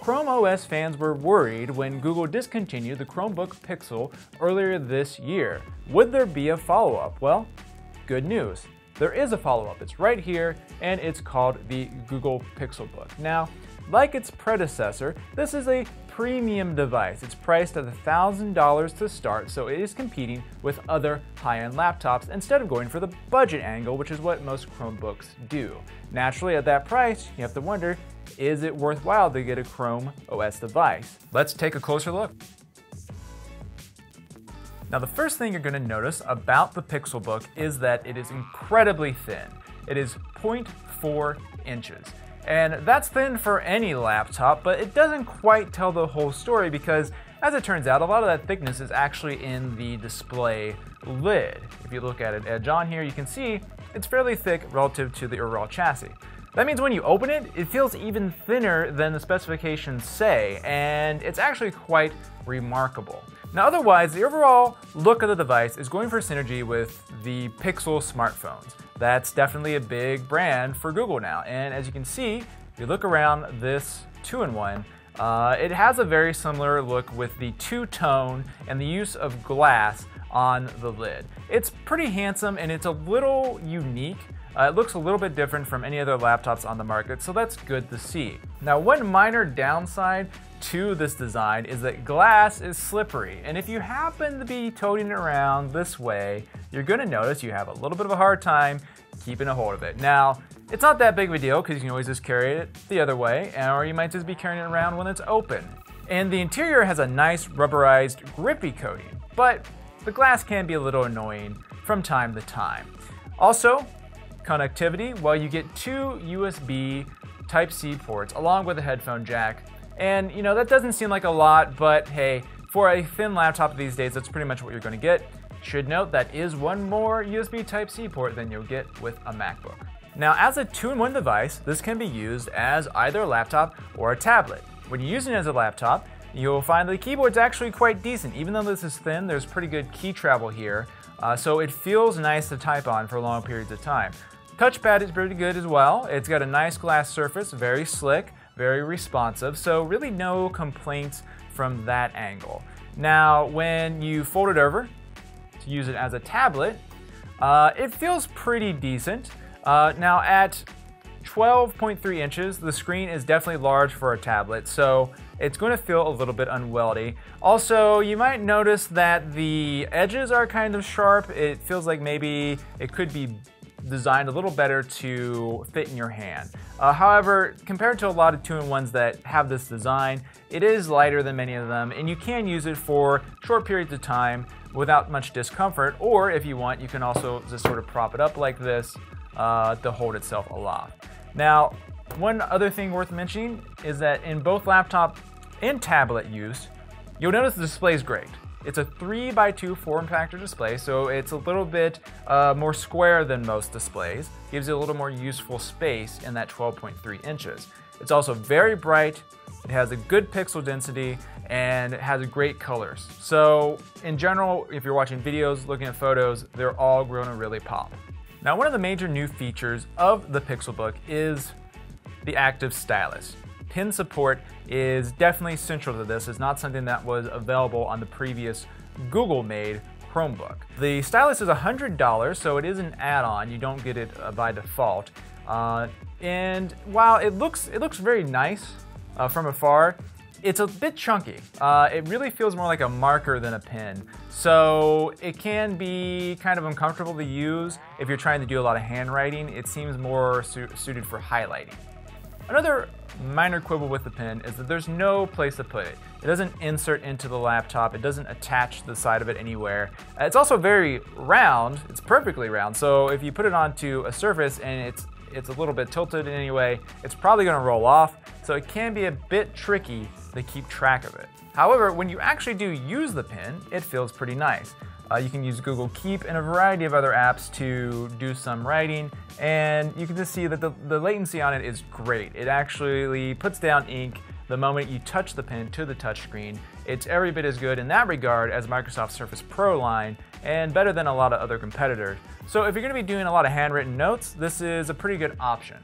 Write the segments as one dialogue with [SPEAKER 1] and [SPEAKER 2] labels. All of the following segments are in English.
[SPEAKER 1] Chrome OS fans were worried when Google discontinued the Chromebook Pixel earlier this year. Would there be a follow-up? Well, good news. There is a follow-up. It's right here, and it's called the Google Pixelbook. Now, like its predecessor, this is a premium device. It's priced at $1,000 to start, so it is competing with other high-end laptops instead of going for the budget angle, which is what most Chromebooks do. Naturally, at that price, you have to wonder, is it worthwhile to get a Chrome OS device? Let's take a closer look. Now the first thing you're going to notice about the Pixelbook is that it is incredibly thin. It is 0.4 inches. And that's thin for any laptop, but it doesn't quite tell the whole story because as it turns out, a lot of that thickness is actually in the display lid. If you look at it edge on here, you can see it's fairly thick relative to the overall chassis. That means when you open it, it feels even thinner than the specifications say, and it's actually quite remarkable. Now otherwise, the overall look of the device is going for synergy with the Pixel smartphones. That's definitely a big brand for Google now, and as you can see, if you look around this two-in-one, uh, it has a very similar look with the two-tone and the use of glass on the lid. It's pretty handsome and it's a little unique uh, it looks a little bit different from any other laptops on the market, so that's good to see. Now, one minor downside to this design is that glass is slippery, and if you happen to be toting it around this way, you're gonna notice you have a little bit of a hard time keeping a hold of it. Now, it's not that big of a deal because you can always just carry it the other way, or you might just be carrying it around when it's open. And the interior has a nice rubberized grippy coating, but the glass can be a little annoying from time to time. Also, connectivity, well, you get two USB Type-C ports along with a headphone jack. And, you know, that doesn't seem like a lot, but hey, for a thin laptop these days, that's pretty much what you're going to get. Should note that is one more USB Type-C port than you'll get with a MacBook. Now, as a two-in-one device, this can be used as either a laptop or a tablet. When you're using it as a laptop, you'll find the keyboard's actually quite decent. Even though this is thin, there's pretty good key travel here, uh, so it feels nice to type on for long periods of time. Touchpad is pretty good as well. It's got a nice glass surface, very slick, very responsive, so really no complaints from that angle. Now, when you fold it over to use it as a tablet, uh, it feels pretty decent. Uh, now at 12.3 inches, the screen is definitely large for a tablet, so it's going to feel a little bit unwieldy. Also, you might notice that the edges are kind of sharp. It feels like maybe it could be designed a little better to fit in your hand. Uh, however, compared to a lot of two-in-ones that have this design, it is lighter than many of them, and you can use it for short periods of time without much discomfort, or if you want, you can also just sort of prop it up like this uh, to hold itself aloft. Now, one other thing worth mentioning is that in both laptop and tablet use, you'll notice the display is great. It's a 3 by 2 form factor display, so it's a little bit uh, more square than most displays. Gives you a little more useful space in that 12.3 inches. It's also very bright, it has a good pixel density, and it has great colors. So in general, if you're watching videos, looking at photos, they're all to really pop. Now one of the major new features of the Pixelbook is the active stylus. Pen support is definitely central to this. It's not something that was available on the previous Google-made Chromebook. The stylus is $100, so it is an add-on. You don't get it uh, by default. Uh, and while it looks, it looks very nice uh, from afar, it's a bit chunky. Uh, it really feels more like a marker than a pen. So it can be kind of uncomfortable to use if you're trying to do a lot of handwriting. It seems more su suited for highlighting. Another minor quibble with the pen is that there's no place to put it. It doesn't insert into the laptop, it doesn't attach to the side of it anywhere. Uh, it's also very round, it's perfectly round, so if you put it onto a surface and it's it's a little bit tilted in any way, it's probably gonna roll off, so it can be a bit tricky to keep track of it. However, when you actually do use the pen, it feels pretty nice. Uh, you can use Google Keep and a variety of other apps to do some writing, and you can just see that the, the latency on it is great. It actually puts down ink the moment you touch the pen to the touchscreen. It's every bit as good in that regard as Microsoft Surface Pro line, and better than a lot of other competitors. So if you're going to be doing a lot of handwritten notes, this is a pretty good option.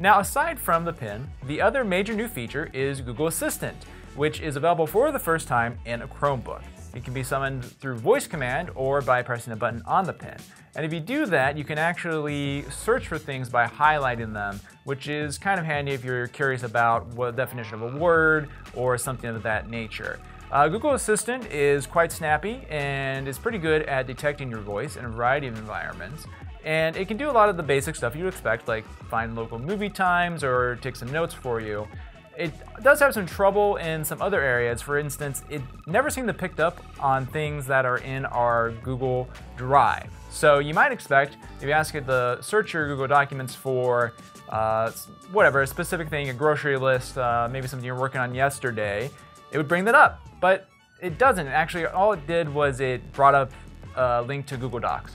[SPEAKER 1] Now, aside from the pen, the other major new feature is Google Assistant, which is available for the first time in a Chromebook. It can be summoned through voice command or by pressing a button on the pen. And if you do that, you can actually search for things by highlighting them, which is kind of handy if you're curious about what definition of a word or something of that nature. Uh, Google Assistant is quite snappy and is pretty good at detecting your voice in a variety of environments. And it can do a lot of the basic stuff you'd expect, like find local movie times or take some notes for you. It does have some trouble in some other areas. For instance, it never seemed to pick up on things that are in our Google Drive. So you might expect if you ask it to search your Google Documents for uh, whatever, a specific thing, a grocery list, uh, maybe something you're working on yesterday, it would bring that up. But it doesn't. Actually, all it did was it brought up a link to Google Docs,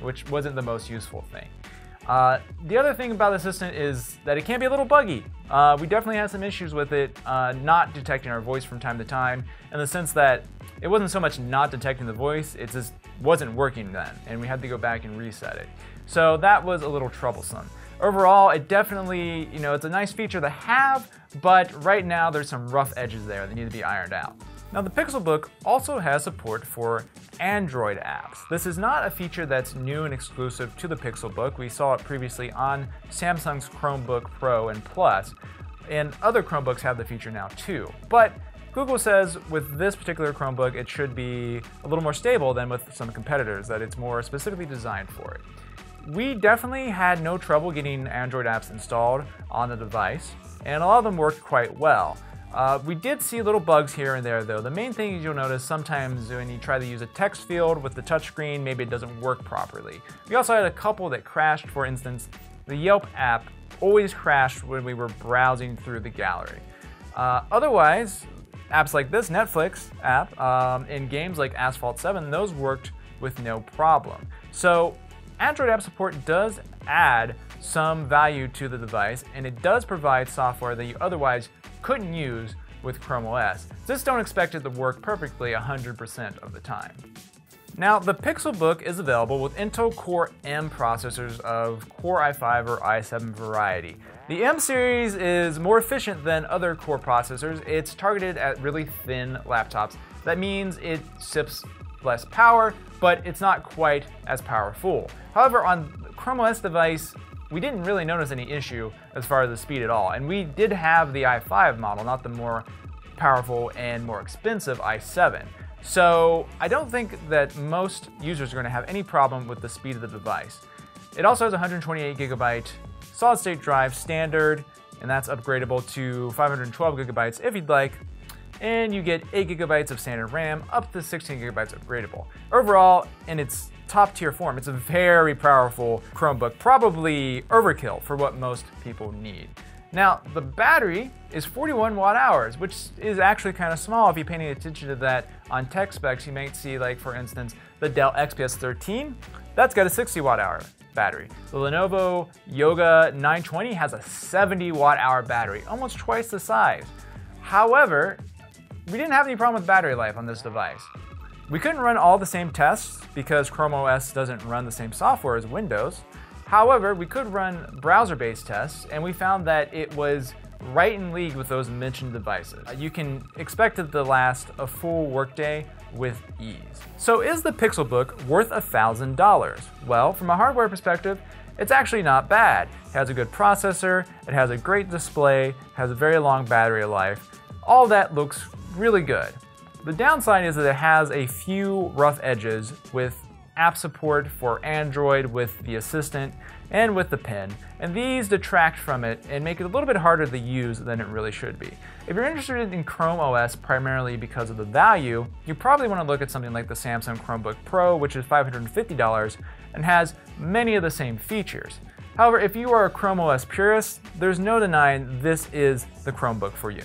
[SPEAKER 1] which wasn't the most useful thing. Uh, the other thing about the Assistant is that it can be a little buggy. Uh, we definitely had some issues with it uh, not detecting our voice from time to time, in the sense that it wasn't so much not detecting the voice, it just wasn't working then, and we had to go back and reset it. So that was a little troublesome. Overall, it definitely, you know, it's a nice feature to have, but right now there's some rough edges there that need to be ironed out. Now the Pixelbook also has support for Android apps. This is not a feature that's new and exclusive to the Pixelbook. We saw it previously on Samsung's Chromebook Pro and Plus, and other Chromebooks have the feature now too. But Google says with this particular Chromebook, it should be a little more stable than with some competitors, that it's more specifically designed for it. We definitely had no trouble getting Android apps installed on the device, and a lot of them worked quite well. Uh, we did see little bugs here and there though. The main thing is you'll notice sometimes when you try to use a text field with the touchscreen, maybe it doesn't work properly. We also had a couple that crashed, for instance, the Yelp app always crashed when we were browsing through the gallery. Uh, otherwise, apps like this Netflix app um, in games like Asphalt 7, those worked with no problem. So Android app support does add some value to the device, and it does provide software that you otherwise couldn't use with Chrome OS. Just don't expect it to work perfectly 100% of the time. Now, the Pixelbook is available with Intel Core M processors of Core i5 or i7 variety. The M series is more efficient than other Core processors. It's targeted at really thin laptops. That means it sips less power, but it's not quite as powerful. However, on Chrome OS device, we didn't really notice any issue as far as the speed at all. And we did have the i5 model, not the more powerful and more expensive i7. So I don't think that most users are going to have any problem with the speed of the device. It also has 128 gigabyte solid state drive standard, and that's upgradable to 512 gigabytes if you'd like. And you get 8 gigabytes of standard RAM up to 16 gigabytes upgradable. Overall, in its top tier form. It's a very powerful Chromebook, probably overkill for what most people need. Now, the battery is 41 watt hours, which is actually kind of small if you pay any attention to that on tech specs. You might see, like, for instance, the Dell XPS 13, that's got a 60 watt hour battery. The Lenovo Yoga 920 has a 70 watt hour battery, almost twice the size. However, we didn't have any problem with battery life on this device. We couldn't run all the same tests because Chrome OS doesn't run the same software as Windows. However, we could run browser-based tests, and we found that it was right in league with those mentioned devices. Uh, you can expect it to last a full workday with ease. So is the Pixelbook worth $1,000? Well, from a hardware perspective, it's actually not bad. It has a good processor, it has a great display, has a very long battery life. All that looks really good. The downside is that it has a few rough edges with app support for Android with the Assistant and with the pen, and these detract from it and make it a little bit harder to use than it really should be. If you're interested in Chrome OS primarily because of the value, you probably want to look at something like the Samsung Chromebook Pro, which is $550 and has many of the same features. However, if you are a Chrome OS purist, there's no denying this is the Chromebook for you.